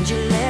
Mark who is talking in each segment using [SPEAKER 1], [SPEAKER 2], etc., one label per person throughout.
[SPEAKER 1] And you let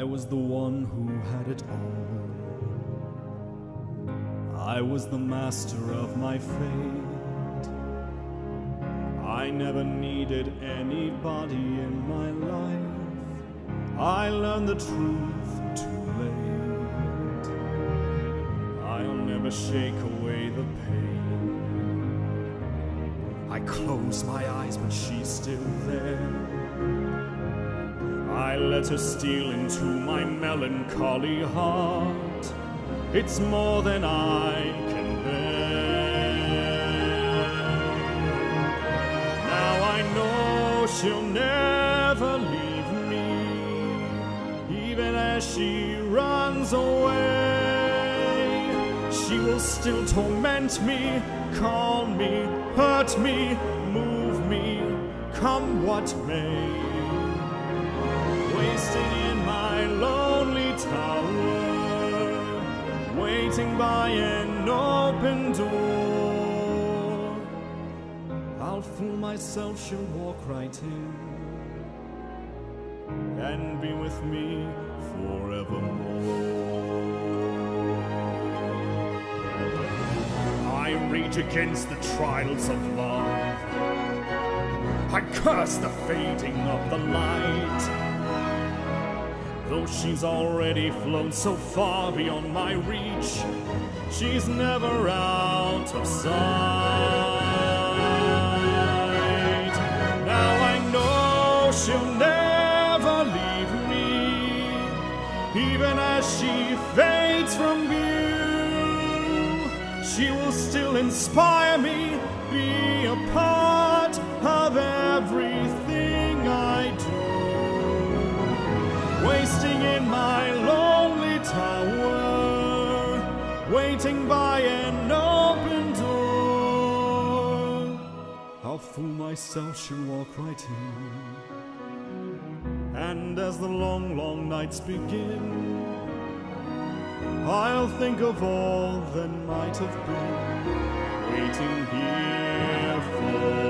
[SPEAKER 2] I was the one who had it all. I was the master of my fate. I never needed anybody in my life. I learned the truth too late. I'll never shake away the pain. I close my eyes, but she's still there. I let her steal into my melancholy heart. It's more than I can bear. Now I know she'll never leave me, even as she runs away. She will still torment me, call me, hurt me, move me, come what may. Wasting in my lonely tower, waiting by an open door. I'll fool myself, she'll walk right in and be with me forevermore. I rage against the trials of love. I curse the fading of the light. Though she's already flown so far beyond my reach, she's never out of sight. Now I know she'll never leave me, even as she fades from view. She will still inspire me, wasting in my lonely tower, waiting by an open door. I'll fool myself, she'll walk right in. And as the long, long nights begin, I'll think of all that might have been, waiting here for.